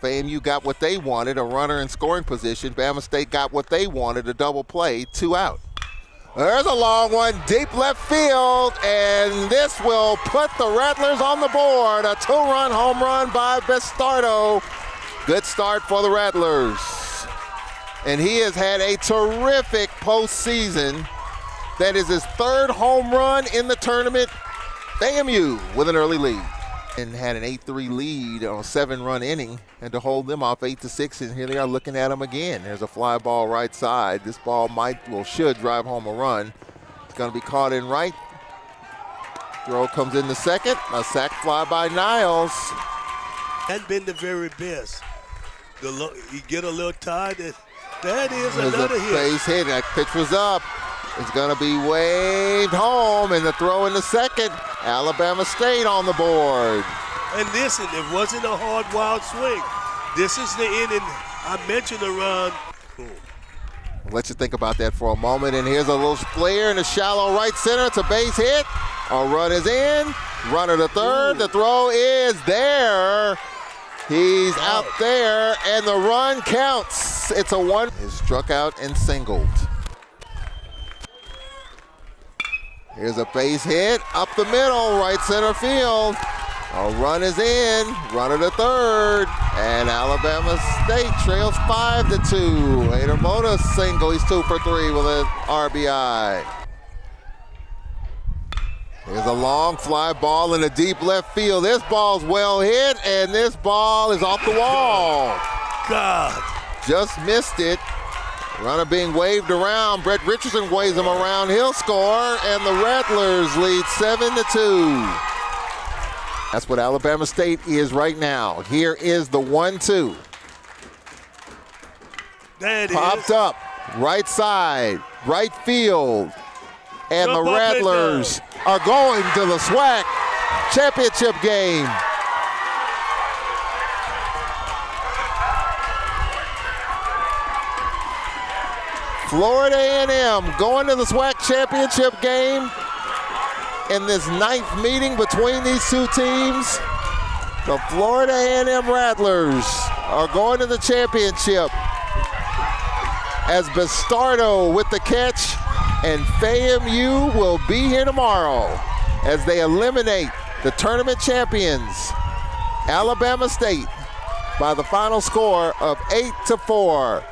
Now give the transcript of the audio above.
FAMU got what they wanted, a runner in scoring position. Bama State got what they wanted, a double play, two out. There's a long one, deep left field, and this will put the Rattlers on the board. A two-run home run by Bestardo. Good start for the Rattlers. And he has had a terrific postseason. That is his third home run in the tournament. FAMU with an early lead and had an 8-3 lead on a seven-run inning and to hold them off 8 to 6 and here they are looking at them again. There's a fly ball right side. This ball might well should drive home a run. It's going to be caught in right. Throw comes in the second. A sac fly by niles. Hadn't been the very best. The lo- you get a little tired that is there's another a hit. base hit. That pitch was up. It's going to be waved home and the throw in the second Alabama State on the board. And listen, it wasn't a hard, wild swing. This is the inning. I mentioned the run. I'll let you think about that for a moment. And here's a little flare in the shallow right center. It's a base hit. A run is in. Runner to third. The throw is there. He's out there, and the run counts. It's a one. Is struck out and singled. Here's a base hit up the middle, right center field. A run is in, runner to third, and Alabama State trails five to two. Hader Mota single, he's two for three with an RBI. Here's a long fly ball in the deep left field. This ball's well hit, and this ball is off the wall. God. Just missed it. Runner being waved around. Brett Richardson waves him around. He'll score, and the Rattlers lead 7 to 2. That's what Alabama State is right now. Here is the 1 2. That Popped is. up, right side, right field. And Jump the Rattlers are going to the SWAC championship game. Florida A&M going to the SWAC championship game in this ninth meeting between these two teams. The Florida A&M Rattlers are going to the championship as Bastardo with the catch, and FAMU will be here tomorrow as they eliminate the tournament champions, Alabama State, by the final score of 8 to 4.